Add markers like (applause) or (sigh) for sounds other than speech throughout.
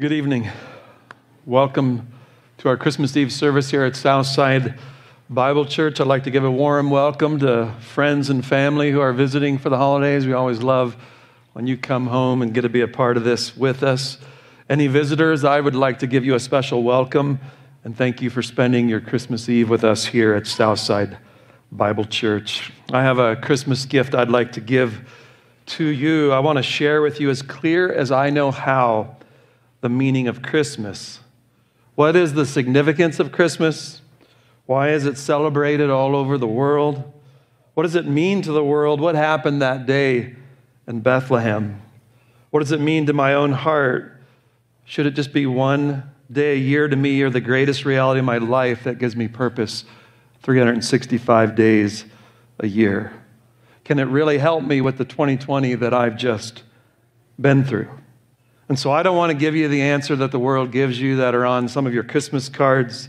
Good evening. Welcome to our Christmas Eve service here at Southside Bible Church. I'd like to give a warm welcome to friends and family who are visiting for the holidays. We always love when you come home and get to be a part of this with us. Any visitors, I would like to give you a special welcome and thank you for spending your Christmas Eve with us here at Southside Bible Church. I have a Christmas gift I'd like to give to you. I want to share with you as clear as I know how the meaning of Christmas. What is the significance of Christmas? Why is it celebrated all over the world? What does it mean to the world? What happened that day in Bethlehem? What does it mean to my own heart? Should it just be one day a year to me or the greatest reality of my life that gives me purpose 365 days a year? Can it really help me with the 2020 that I've just been through? And so I don't want to give you the answer that the world gives you that are on some of your Christmas cards,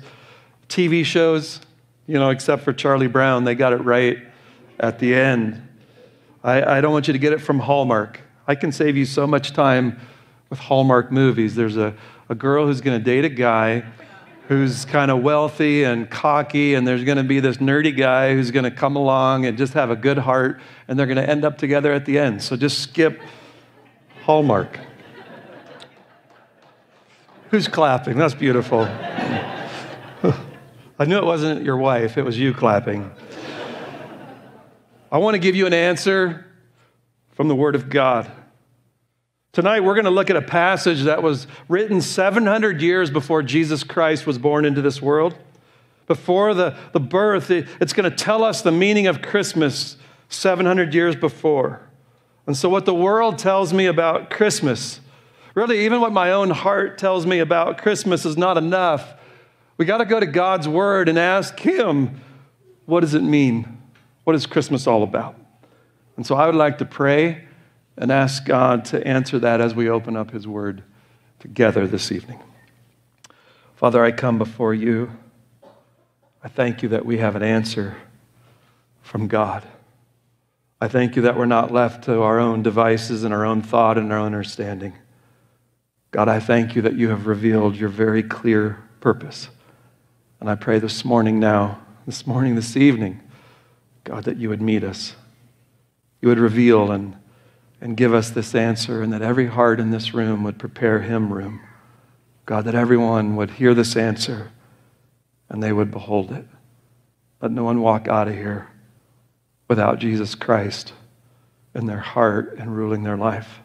TV shows, you know, except for Charlie Brown. They got it right at the end. I, I don't want you to get it from Hallmark. I can save you so much time with Hallmark movies. There's a, a girl who's going to date a guy who's kind of wealthy and cocky, and there's going to be this nerdy guy who's going to come along and just have a good heart, and they're going to end up together at the end. So just skip Hallmark. Who's clapping? That's beautiful. I knew it wasn't your wife, it was you clapping. I want to give you an answer from the Word of God. Tonight, we're going to look at a passage that was written 700 years before Jesus Christ was born into this world. Before the, the birth, it's going to tell us the meaning of Christmas 700 years before. And so, what the world tells me about Christmas Really, even what my own heart tells me about Christmas is not enough. We got to go to God's Word and ask Him, what does it mean? What is Christmas all about? And so I would like to pray and ask God to answer that as we open up His Word together this evening. Father, I come before you. I thank you that we have an answer from God. I thank you that we're not left to our own devices and our own thought and our own understanding. God, I thank you that you have revealed your very clear purpose. And I pray this morning now, this morning, this evening, God, that you would meet us. You would reveal and, and give us this answer, and that every heart in this room would prepare him room. God, that everyone would hear this answer and they would behold it. Let no one walk out of here without Jesus Christ in their heart and ruling their life.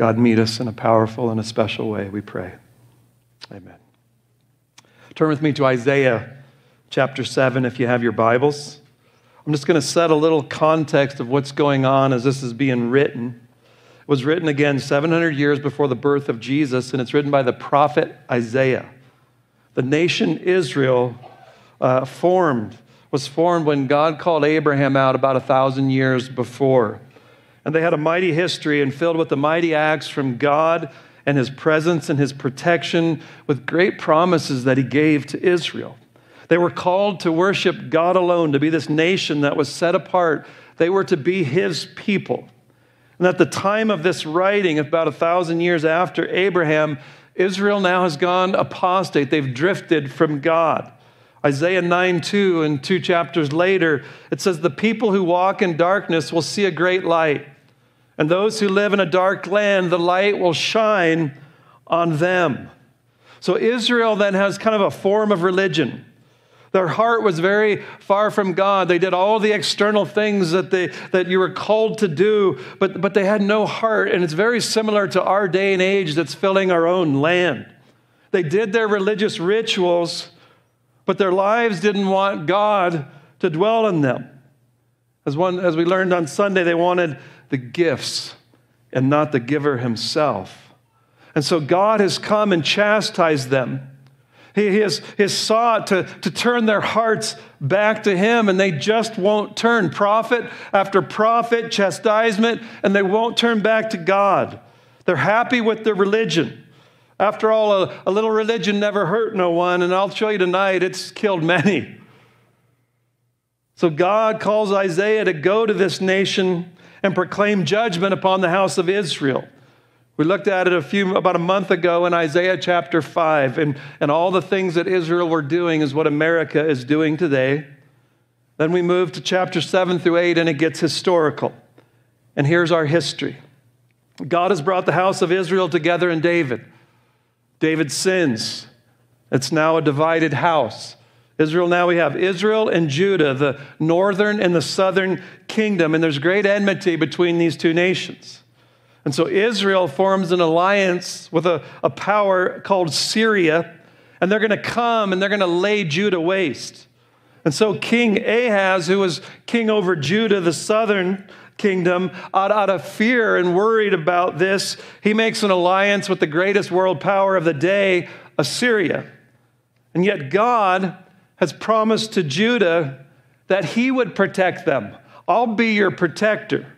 God, meet us in a powerful and a special way, we pray. Amen. Turn with me to Isaiah chapter 7 if you have your Bibles. I'm just going to set a little context of what's going on as this is being written. It was written again 700 years before the birth of Jesus, and it's written by the prophet Isaiah. The nation Israel uh, formed was formed when God called Abraham out about a thousand years before. And they had a mighty history and filled with the mighty acts from God and his presence and his protection with great promises that he gave to Israel. They were called to worship God alone, to be this nation that was set apart. They were to be his people. And at the time of this writing, about a thousand years after Abraham, Israel now has gone apostate. They've drifted from God. Isaiah 9 2 and two chapters later, it says, The people who walk in darkness will see a great light. And those who live in a dark land, the light will shine on them. So Israel then has kind of a form of religion. Their heart was very far from God. They did all the external things that, they, that you were called to do, but, but they had no heart. And it's very similar to our day and age that's filling our own land. They did their religious rituals, but their lives didn't want God to dwell in them. As, one, as we learned on Sunday, they wanted the gifts and not the giver himself. And so God has come and chastised them. He has, he has sought to, to turn their hearts back to Him, and they just won't turn. Prophet after prophet, chastisement, and they won't turn back to God. They're happy with their religion. After all, a, a little religion never hurt no one, and I'll show you tonight it's killed many. So God calls Isaiah to go to this nation and proclaim judgment upon the house of Israel. We looked at it a few about a month ago in Isaiah chapter 5, and, and all the things that Israel were doing is what America is doing today. Then we move to chapter 7 through 8, and it gets historical. And here's our history God has brought the house of Israel together in David. David sins. It's now a divided house. Israel, now we have Israel and Judah, the northern and the southern kingdom, and there's great enmity between these two nations. And so Israel forms an alliance with a, a power called Syria, and they're going to come and they're going to lay Judah waste. And so King Ahaz, who was king over Judah, the southern kingdom, out, out of fear and worried about this, he makes an alliance with the greatest world power of the day, Assyria. And yet God has promised to Judah that he would protect them. I'll be your protector.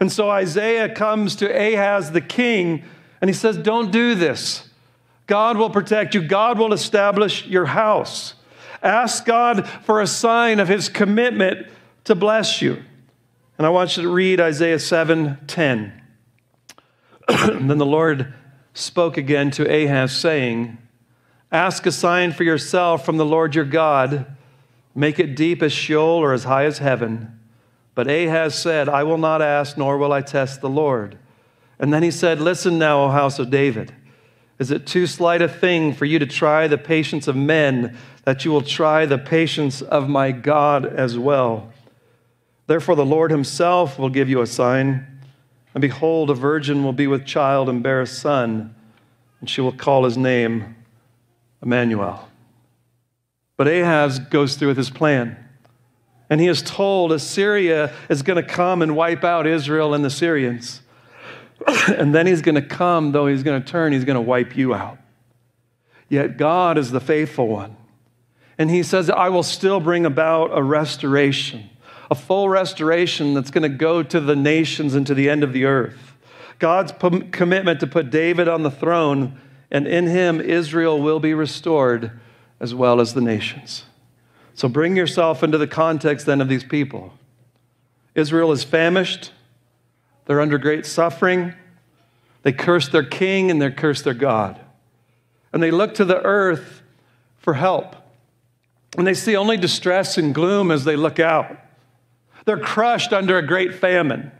And so Isaiah comes to Ahaz the king and he says, Don't do this. God will protect you, God will establish your house. Ask God for a sign of his commitment to bless you. And I want you to read Isaiah 7 10. (clears throat) then the Lord spoke again to Ahaz, saying, Ask a sign for yourself from the Lord your God. Make it deep as Sheol or as high as heaven. But Ahaz said, I will not ask, nor will I test the Lord. And then he said, Listen now, O house of David. Is it too slight a thing for you to try the patience of men, that you will try the patience of my God as well? Therefore, the Lord himself will give you a sign. And behold, a virgin will be with child and bear a son, and she will call his name Emmanuel. But Ahaz goes through with his plan. And he is told Assyria is going to come and wipe out Israel and the Syrians. (coughs) and then he's going to come, though he's going to turn, he's going to wipe you out. Yet God is the faithful one. And he says, I will still bring about a restoration, a full restoration that's going to go to the nations and to the end of the earth. God's p- commitment to put David on the throne, and in him Israel will be restored as well as the nations. So bring yourself into the context then of these people. Israel is famished, they're under great suffering. They curse their king and they curse their God. And they look to the earth for help. And they see only distress and gloom as they look out. They're crushed under a great famine.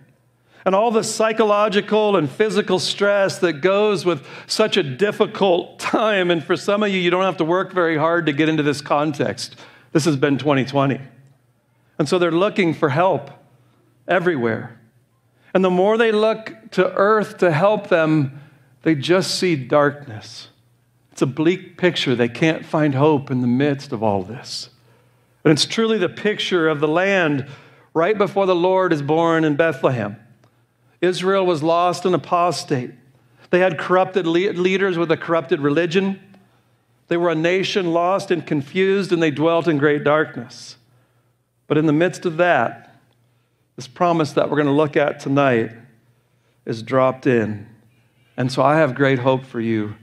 And all the psychological and physical stress that goes with such a difficult time. And for some of you, you don't have to work very hard to get into this context. This has been 2020. And so they're looking for help everywhere. And the more they look to earth to help them, they just see darkness. It's a bleak picture. They can't find hope in the midst of all this. And it's truly the picture of the land right before the Lord is born in Bethlehem. Israel was lost and apostate. They had corrupted leaders with a corrupted religion. They were a nation lost and confused, and they dwelt in great darkness. But in the midst of that, this promise that we're going to look at tonight is dropped in. And so I have great hope for you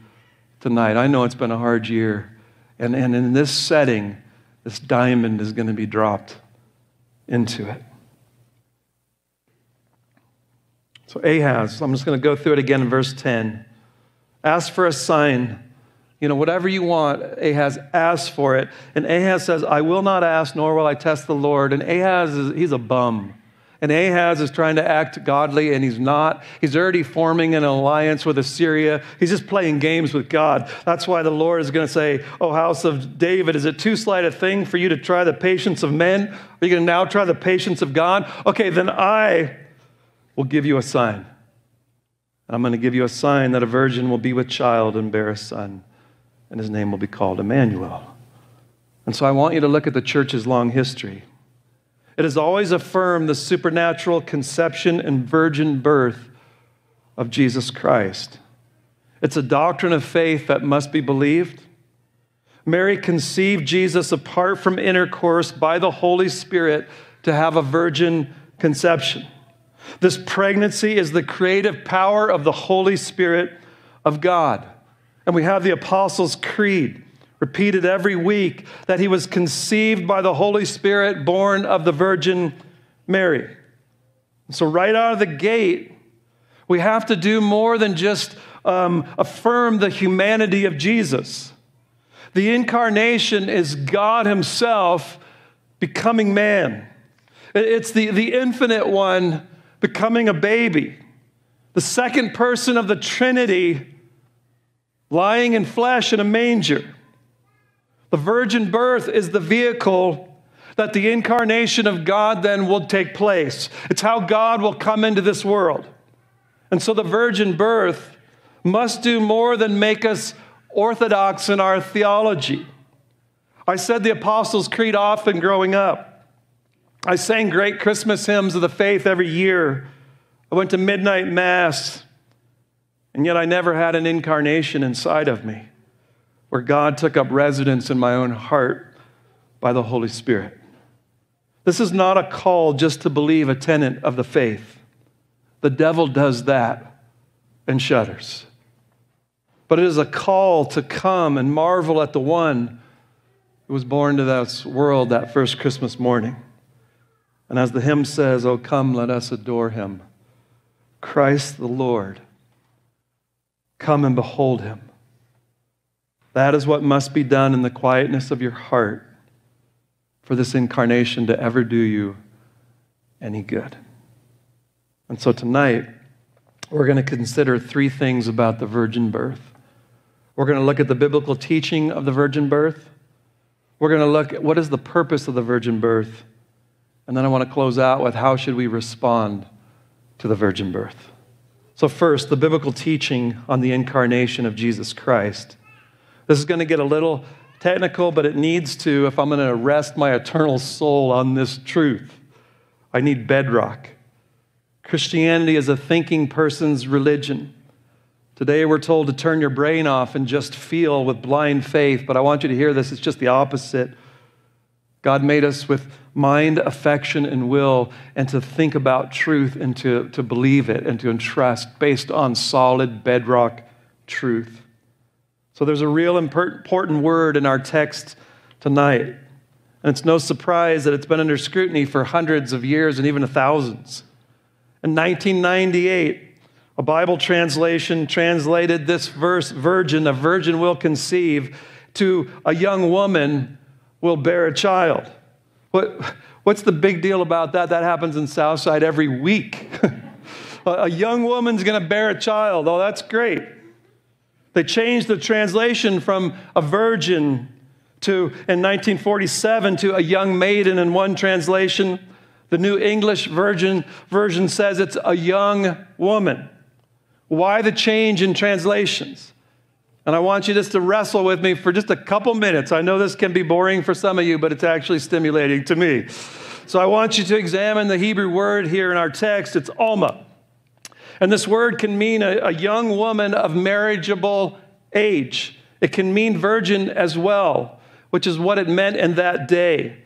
tonight. I know it's been a hard year. And, and in this setting, this diamond is going to be dropped into it. So, Ahaz, I'm just going to go through it again in verse 10. Ask for a sign you know, whatever you want, Ahaz asks for it. And Ahaz says, I will not ask, nor will I test the Lord. And Ahaz is, he's a bum. And Ahaz is trying to act godly, and he's not. He's already forming an alliance with Assyria. He's just playing games with God. That's why the Lord is going to say, Oh, house of David, is it too slight a thing for you to try the patience of men? Are you going to now try the patience of God? Okay, then I will give you a sign. I'm going to give you a sign that a virgin will be with child and bear a son and his name will be called Emmanuel. And so I want you to look at the church's long history. It has always affirmed the supernatural conception and virgin birth of Jesus Christ. It's a doctrine of faith that must be believed. Mary conceived Jesus apart from intercourse by the Holy Spirit to have a virgin conception. This pregnancy is the creative power of the Holy Spirit of God. And we have the Apostles' Creed, repeated every week, that he was conceived by the Holy Spirit, born of the Virgin Mary. So, right out of the gate, we have to do more than just um, affirm the humanity of Jesus. The incarnation is God Himself becoming man. It's the, the infinite one becoming a baby. The second person of the Trinity lying in flesh in a manger. The virgin birth is the vehicle that the incarnation of God then will take place. It's how God will come into this world. And so the virgin birth must do more than make us orthodox in our theology. I said the Apostles' Creed often growing up. I sang great Christmas hymns of the faith every year. I went to midnight mass, and yet I never had an incarnation inside of me where God took up residence in my own heart by the Holy Spirit. This is not a call just to believe a tenet of the faith. The devil does that and shudders. But it is a call to come and marvel at the one who was born to this world that first Christmas morning. And as the hymn says, Oh, come, let us adore him. Christ the Lord. Come and behold him. That is what must be done in the quietness of your heart for this incarnation to ever do you any good. And so tonight, we're going to consider three things about the virgin birth. We're going to look at the biblical teaching of the virgin birth. We're going to look at what is the purpose of the virgin birth. And then I want to close out with how should we respond to the virgin birth. So first, the biblical teaching on the incarnation of Jesus Christ. This is going to get a little technical, but it needs to if I'm going to rest my eternal soul on this truth. I need bedrock. Christianity is a thinking person's religion. Today, we're told to turn your brain off and just feel with blind faith, but I want you to hear this. It's just the opposite. God made us with mind, affection, and will, and to think about truth and to, to believe it and to entrust based on solid bedrock truth. So there's a real important word in our text tonight. And it's no surprise that it's been under scrutiny for hundreds of years and even thousands. In 1998, a Bible translation translated this verse, virgin, a virgin will conceive, to a young woman will bear a child. What, what's the big deal about that? That happens in Southside every week. (laughs) a young woman's going to bear a child. Oh, that's great. They changed the translation from a virgin to, in 1947, to a young maiden in one translation. The New English Version, version says it's a young woman. Why the change in translations? And I want you just to wrestle with me for just a couple minutes. I know this can be boring for some of you, but it's actually stimulating to me. So I want you to examine the Hebrew word here in our text. It's Alma. And this word can mean a, a young woman of marriageable age. It can mean virgin as well, which is what it meant in that day.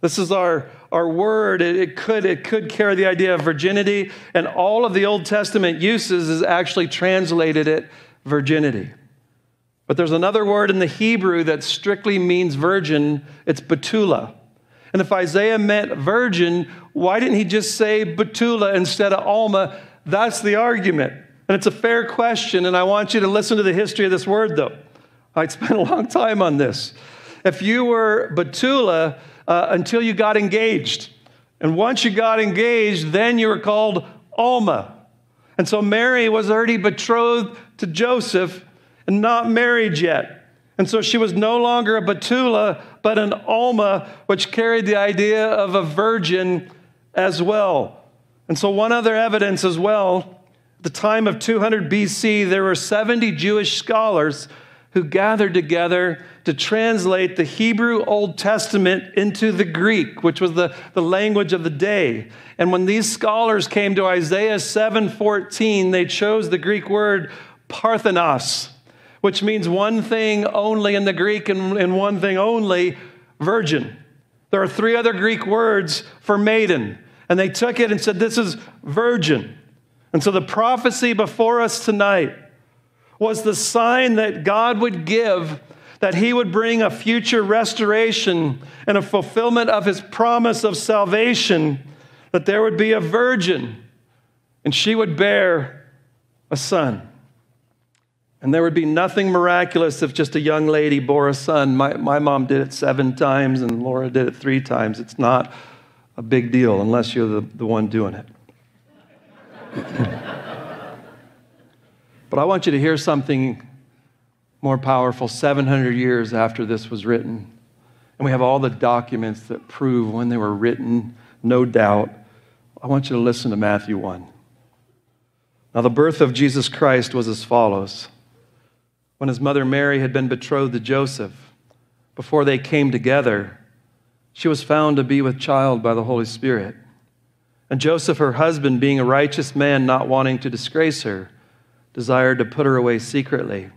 This is our, our word. It, it, could, it could carry the idea of virginity, and all of the Old Testament uses is actually translated it virginity. But there's another word in the Hebrew that strictly means virgin. It's betula. And if Isaiah meant virgin, why didn't he just say betula instead of alma? That's the argument. And it's a fair question, and I want you to listen to the history of this word, though. I'd spent a long time on this. If you were Betula uh, until you got engaged, and once you got engaged, then you were called Alma. And so Mary was already betrothed to Joseph and not married yet. And so she was no longer a Betula, but an Alma, which carried the idea of a virgin as well. And so, one other evidence as well, at the time of 200 BC, there were 70 Jewish scholars who gathered together to translate the Hebrew Old Testament into the Greek, which was the, the language of the day. And when these scholars came to Isaiah 7:14, they chose the Greek word parthenos, which means one thing only in the Greek and, and one thing only, virgin. There are three other Greek words for maiden and they took it and said, This is virgin. And so the prophecy before us tonight was the sign that God would give that he would bring a future restoration and a fulfillment of his promise of salvation, that there would be a virgin and she would bear a son. And there would be nothing miraculous if just a young lady bore a son. My, my mom did it seven times and Laura did it three times. It's not a big deal unless you're the, the one doing it. but I want you to hear something more powerful 700 years after this was written. And we have all the documents that prove when they were written, no doubt. I want you to listen to Matthew 1. Now, the birth of Jesus Christ was as follows. When his mother Mary had been betrothed to Joseph, before they came together, she was found to be with child by the Holy Spirit. And Joseph, her husband, being a righteous man, not wanting to disgrace her, desired to put her away secretly.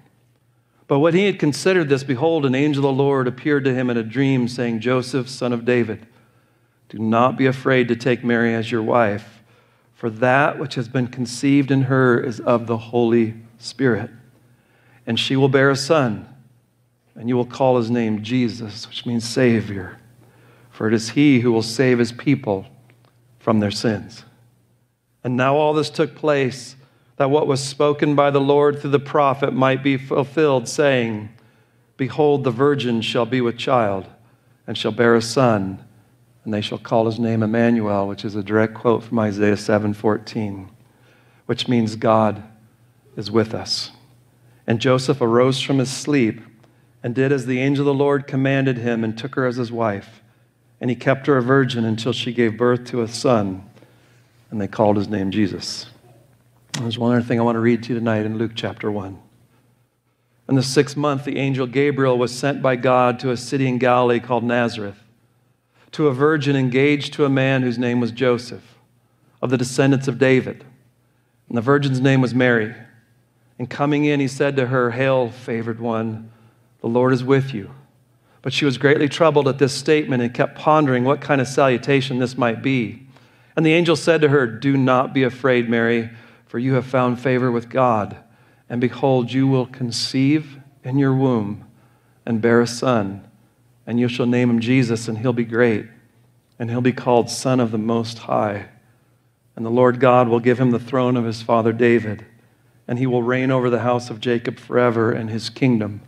But when he had considered this, behold, an angel of the Lord appeared to him in a dream, saying, Joseph, son of David, do not be afraid to take Mary as your wife, for that which has been conceived in her is of the Holy Spirit. And she will bear a son, and you will call his name Jesus, which means Savior, for it is he who will save his people from their sins. And now all this took place that what was spoken by the Lord through the prophet might be fulfilled, saying, Behold, the virgin shall be with child, and shall bear a son, and they shall call his name Emmanuel, which is a direct quote from Isaiah 7:14, which means God is with us. And Joseph arose from his sleep and did as the angel of the Lord commanded him and took her as his wife. And he kept her a virgin until she gave birth to a son, and they called his name Jesus. There's one other thing I want to read to you tonight in Luke chapter 1. In the sixth month, the angel Gabriel was sent by God to a city in Galilee called Nazareth, to a virgin engaged to a man whose name was Joseph, of the descendants of David. And the virgin's name was Mary. And coming in, he said to her, Hail, favored one, the Lord is with you. But she was greatly troubled at this statement and kept pondering what kind of salutation this might be. And the angel said to her, Do not be afraid, Mary for you have found favor with God. And behold, you will conceive in your womb and bear a son, and you shall name him Jesus, and he'll be great, and he'll be called Son of the Most High. And the Lord God will give him the throne of his father David, and he will reign over the house of Jacob forever, and his kingdom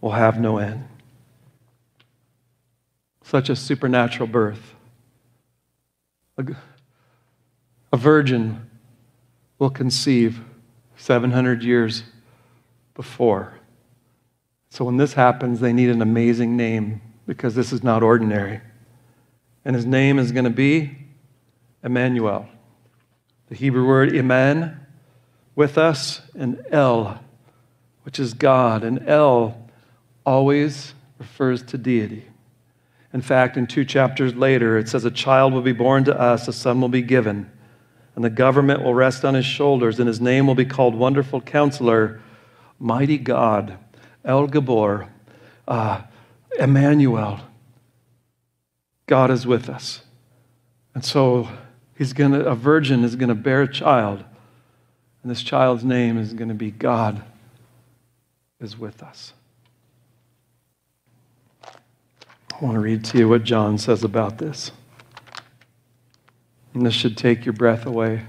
will have no end. Such a supernatural birth. A, a virgin will conceive 700 years before. So when this happens, they need an amazing name because this is not ordinary. And his name is going to be Emmanuel. The Hebrew word Iman, with us, and El, which is God. And El always refers to deity. In fact, in two chapters later, it says, A child will be born to us, a son will be given and the government will rest on his shoulders, and his name will be called Wonderful Counselor, Mighty God, El Gibbor, uh, Emmanuel. God is with us. And so he's gonna, a virgin is going to bear a child, and this child's name is going to be God is with us. I want to read to you what John says about this. And this should take your breath away.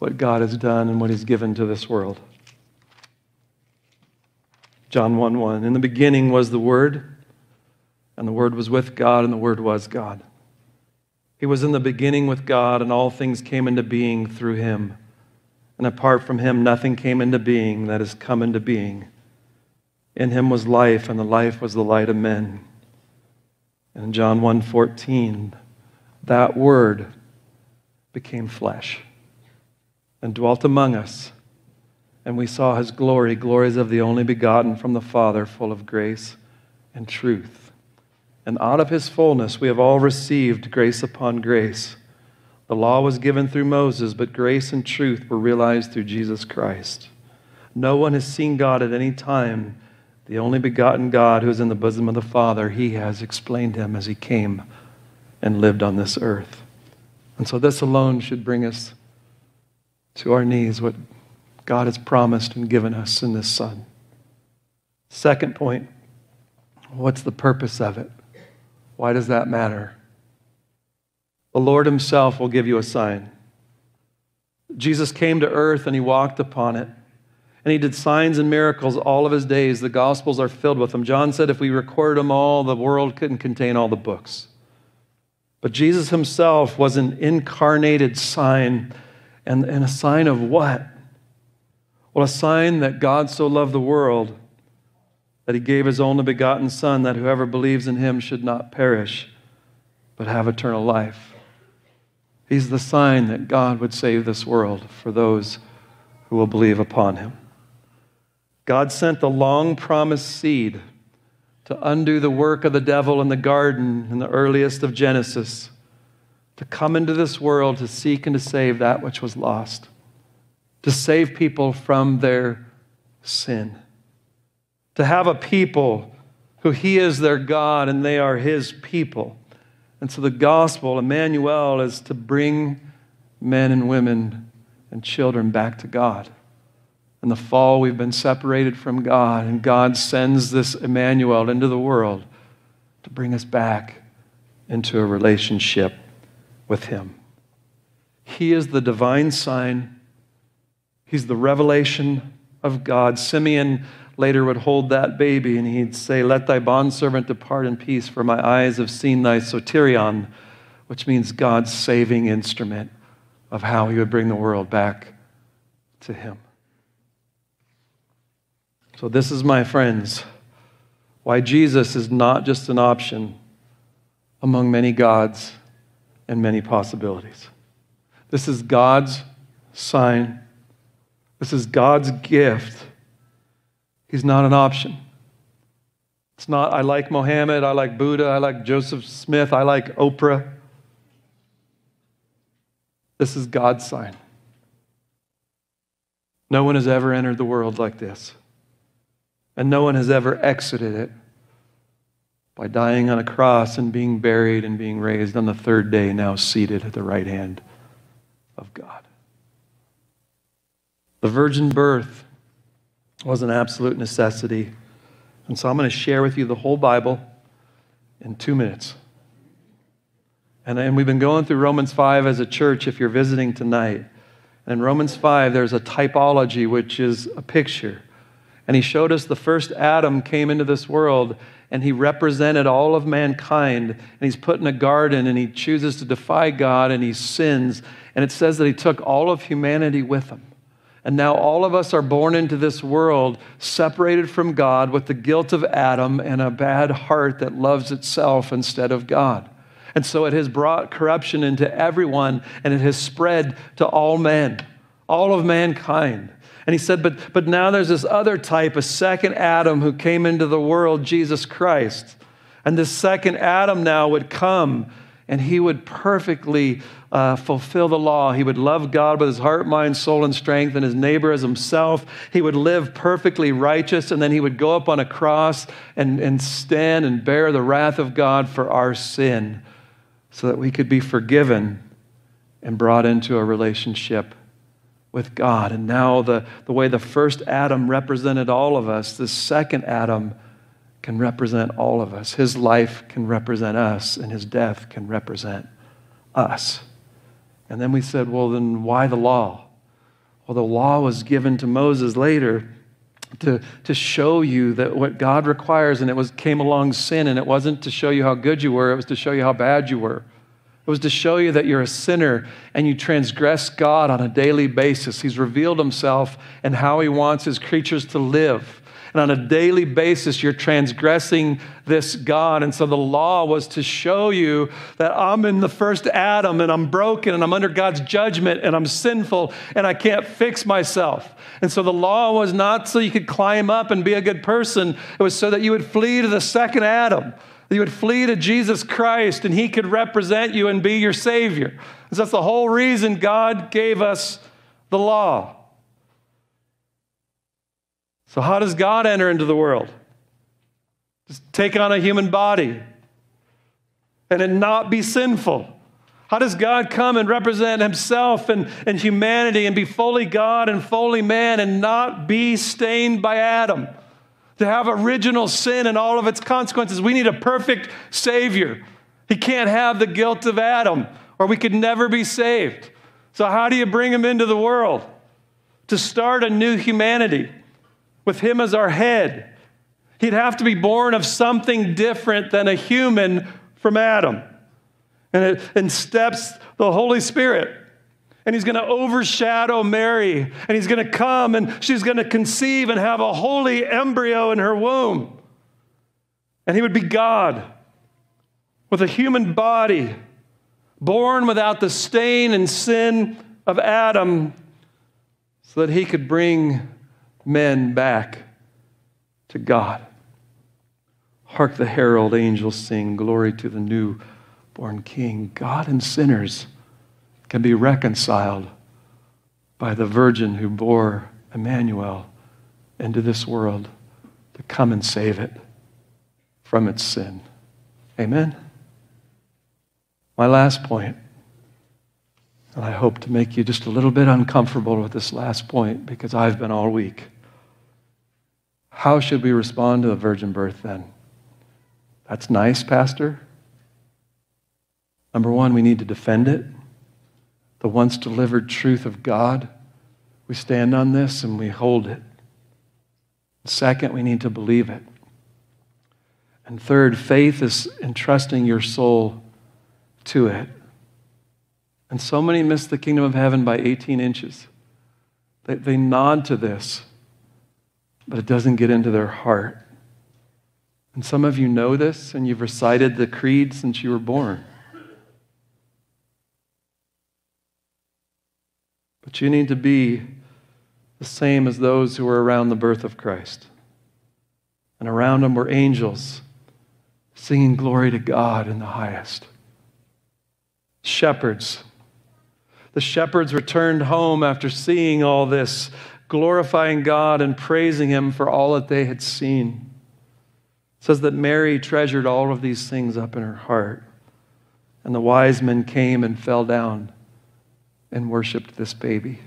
What God has done and what He's given to this world. John 1 1. In the beginning was the Word, and the Word was with God, and the Word was God. He was in the beginning with God, and all things came into being through Him. And apart from Him, nothing came into being that has come into being. In Him was life, and the life was the light of men. And in John 1 14, that word became flesh and dwelt among us. And we saw his glory, glories of the only begotten from the Father, full of grace and truth. And out of his fullness we have all received grace upon grace. The law was given through Moses, but grace and truth were realized through Jesus Christ. No one has seen God at any time. The only begotten God who is in the bosom of the Father, he has explained him as he came and lived on this earth. And so, this alone should bring us to our knees, what God has promised and given us in this Son. Second point what's the purpose of it? Why does that matter? The Lord Himself will give you a sign. Jesus came to earth and He walked upon it. And he did signs and miracles all of his days. The Gospels are filled with them. John said if we recorded them all, the world couldn't contain all the books. But Jesus himself was an incarnated sign. And, and a sign of what? Well, a sign that God so loved the world that he gave his only begotten Son, that whoever believes in him should not perish, but have eternal life. He's the sign that God would save this world for those who will believe upon him. God sent the long promised seed to undo the work of the devil in the garden in the earliest of Genesis, to come into this world to seek and to save that which was lost, to save people from their sin, to have a people who He is their God and they are His people. And so the gospel, Emmanuel, is to bring men and women and children back to God. In the fall, we've been separated from God, and God sends this Emmanuel into the world to bring us back into a relationship with Him. He is the divine sign, He's the revelation of God. Simeon later would hold that baby and he'd say, Let thy bondservant depart in peace, for my eyes have seen thy soterion, which means God's saving instrument of how he would bring the world back to him. So, this is, my friends, why Jesus is not just an option among many gods and many possibilities. This is God's sign, this is God's gift. He's not an option. It's not, I like Mohammed, I like Buddha, I like Joseph Smith, I like Oprah. This is God's sign. No one has ever entered the world like this. And no one has ever exited it by dying on a cross and being buried and being raised on the third day, now seated at the right hand of God. The virgin birth was an absolute necessity. And so I'm going to share with you the whole Bible in two minutes. And, and we've been going through Romans 5 as a church if you're visiting tonight. And in Romans 5, there's a typology, which is a picture and he showed us the first Adam came into this world and he represented all of mankind. And he's put in a garden and he chooses to defy God and he sins. And it says that he took all of humanity with him. And now all of us are born into this world separated from God with the guilt of Adam and a bad heart that loves itself instead of God. And so it has brought corruption into everyone and it has spread to all men, all of mankind. And he said, but, but now there's this other type, a second Adam who came into the world, Jesus Christ. And this second Adam now would come and he would perfectly uh, fulfill the law. He would love God with his heart, mind, soul, and strength, and his neighbor as himself. He would live perfectly righteous, and then he would go up on a cross and, and stand and bear the wrath of God for our sin so that we could be forgiven and brought into a relationship with God. And now, the, the way the first Adam represented all of us, the second Adam can represent all of us. His life can represent us, and his death can represent us. And then we said, well, then why the law? Well, the law was given to Moses later to, to show you that what God requires, and it was came along sin, and it wasn't to show you how good you were, it was to show you how bad you were. It was to show you that you're a sinner and you transgress God on a daily basis. He's revealed himself and how he wants his creatures to live. And on a daily basis, you're transgressing this God. And so the law was to show you that I'm in the first Adam and I'm broken and I'm under God's judgment and I'm sinful and I can't fix myself. And so the law was not so you could climb up and be a good person, it was so that you would flee to the second Adam that you would flee to Jesus Christ and he could represent you and be your Savior. So that's the whole reason God gave us the law. So, how does God enter into the world? Just take on a human body and it not be sinful. How does God come and represent himself and, and humanity and be fully God and fully man and not be stained by Adam? To have original sin and all of its consequences. We need a perfect Savior. He can't have the guilt of Adam, or we could never be saved. So, how do you bring him into the world? to start a new humanity with Him as our head. He'd have to be born of something different than a human from Adam. And, it, and steps the Holy Spirit. And he's going to overshadow Mary. And he's going to come and she's going to conceive and have a holy embryo in her womb. And he would be God with a human body, born without the stain and sin of Adam, so that he could bring men back to God. Hark the herald angels sing, Glory to the newborn King. God and sinners can be reconciled by the virgin who bore Emmanuel into this world to come and save it from its sin. Amen. My last point, and I hope to make you just a little bit uncomfortable with this last point because I've been all week. How should we respond to the virgin birth then? That's nice, Pastor. Number one, we need to defend it. The once delivered truth of God. We stand on this and we hold it. Second, we need to believe it. And third, faith is entrusting your soul to it. And so many miss the kingdom of heaven by 18 inches. They, they nod to this, but it doesn't get into their heart. And some of you know this, and you've recited the creed since you were born. But you need to be the same as those who were around the birth of Christ. And around them were angels singing glory to God in the highest. Shepherds. The shepherds returned home after seeing all this, glorifying God and praising Him for all that they had seen. It says that Mary treasured all of these things up in her heart. And the wise men came and fell down and worshiped this baby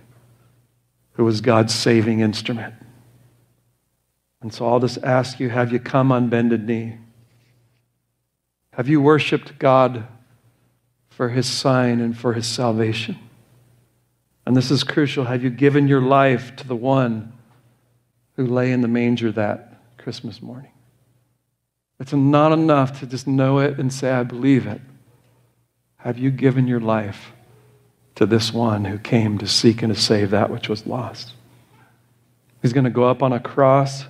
who was God's saving instrument. And so I'll just ask you have you come on bended knee? Have you worshiped God for his sign and for his salvation? And this is crucial. Have you given your life to the one who lay in the manger that Christmas morning? It's not enough to just know it and say, I believe it. Have you given your life to this one who came to seek and to save that which was lost? He's going to go up on a cross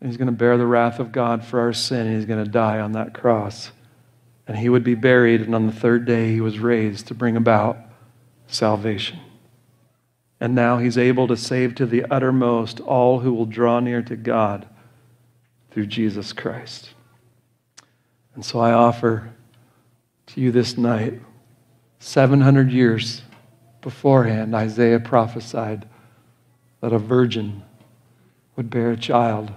and he's going to bear the wrath of God for our sin, and he's going to die on that cross. And he would be buried, and on the third day, he was raised to bring about salvation. And now he's able to save to the uttermost all who will draw near to God through Jesus Christ. And so I offer to you this night, 700 years beforehand, Isaiah prophesied that a virgin would bear a child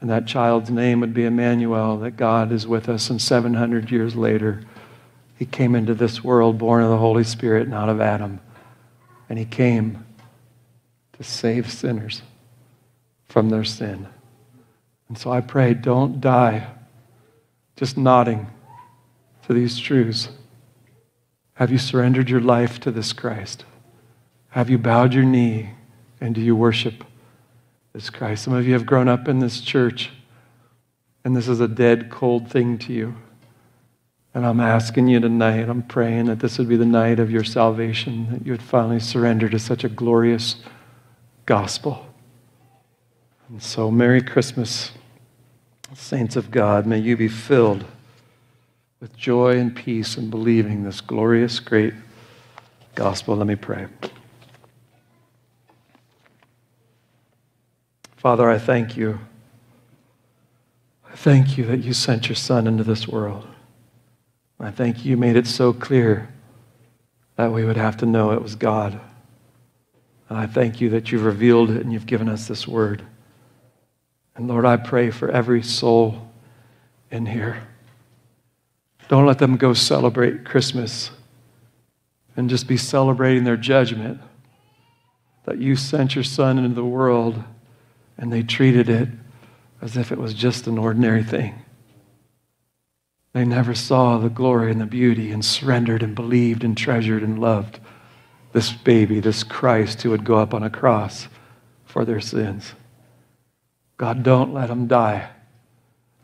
and that child's name would be Emmanuel, that God is with us. And 700 years later, he came into this world born of the Holy Spirit, not of Adam. And he came to save sinners from their sin. And so I pray, don't die just nodding to these truths. Have you surrendered your life to this Christ? Have you bowed your knee and do you worship this Christ. Some of you have grown up in this church, and this is a dead, cold thing to you. And I'm asking you tonight, I'm praying that this would be the night of your salvation, that you would finally surrender to such a glorious gospel. And so, Merry Christmas, saints of God. May you be filled with joy and peace and believing this glorious, great gospel. Let me pray. Father, I thank you. I thank you that you sent your Son into this world. I thank you, you made it so clear that we would have to know it was God. And I thank you that you've revealed it and you've given us this word. And Lord, I pray for every soul in here. Don't let them go celebrate Christmas and just be celebrating their judgment that you sent your Son into the world and they treated it as if it was just an ordinary thing. They never saw the glory and the beauty and surrendered and believed and treasured and loved this baby, this Christ who would go up on a cross for their sins. God, don't let them die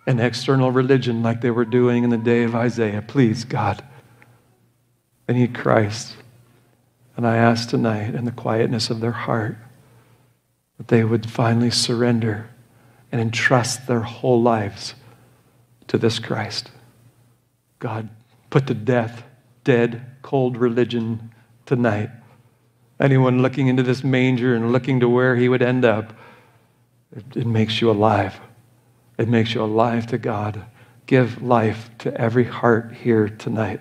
in external religion like they were doing in the day of Isaiah. Please, God. They need Christ. And I ask tonight, in the quietness of their heart, that they would finally surrender and entrust their whole lives to this Christ. God, put to death dead, cold religion tonight. Anyone looking into this manger and looking to where he would end up, it, it makes you alive. It makes you alive to God. Give life to every heart here tonight.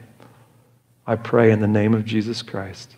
I pray in the name of Jesus Christ.